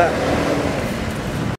Yeah.